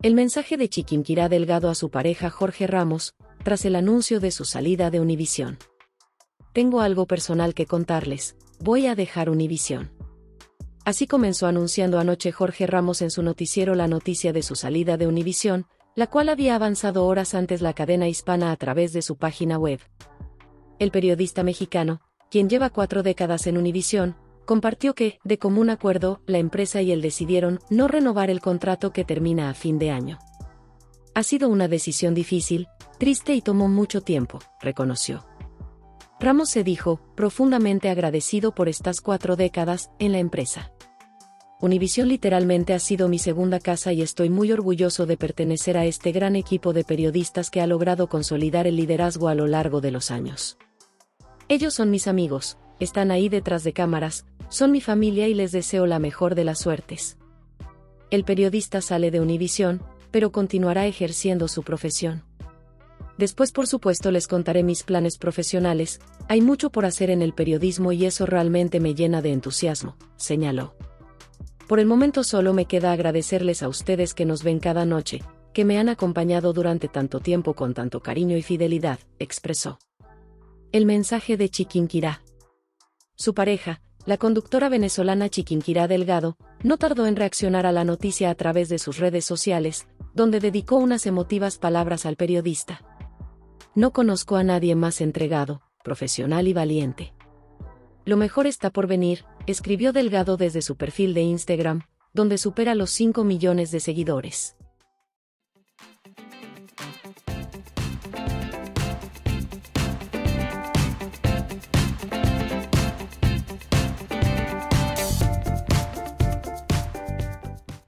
El mensaje de Chiquinquirá Delgado a su pareja Jorge Ramos, tras el anuncio de su salida de Univisión. Tengo algo personal que contarles, voy a dejar Univisión. Así comenzó anunciando anoche Jorge Ramos en su noticiero la noticia de su salida de Univisión, la cual había avanzado horas antes la cadena hispana a través de su página web. El periodista mexicano, quien lleva cuatro décadas en Univisión, compartió que, de común acuerdo, la empresa y él decidieron no renovar el contrato que termina a fin de año. Ha sido una decisión difícil, triste y tomó mucho tiempo, reconoció. Ramos se dijo, profundamente agradecido por estas cuatro décadas, en la empresa. Univisión literalmente ha sido mi segunda casa y estoy muy orgulloso de pertenecer a este gran equipo de periodistas que ha logrado consolidar el liderazgo a lo largo de los años. Ellos son mis amigos, están ahí detrás de cámaras, son mi familia y les deseo la mejor de las suertes. El periodista sale de Univisión, pero continuará ejerciendo su profesión. Después por supuesto les contaré mis planes profesionales, hay mucho por hacer en el periodismo y eso realmente me llena de entusiasmo, señaló. Por el momento solo me queda agradecerles a ustedes que nos ven cada noche, que me han acompañado durante tanto tiempo con tanto cariño y fidelidad, expresó. El mensaje de Chiquinquirá. Su pareja, la conductora venezolana Chiquinquirá Delgado, no tardó en reaccionar a la noticia a través de sus redes sociales, donde dedicó unas emotivas palabras al periodista. No conozco a nadie más entregado, profesional y valiente. Lo mejor está por venir, escribió Delgado desde su perfil de Instagram, donde supera los 5 millones de seguidores.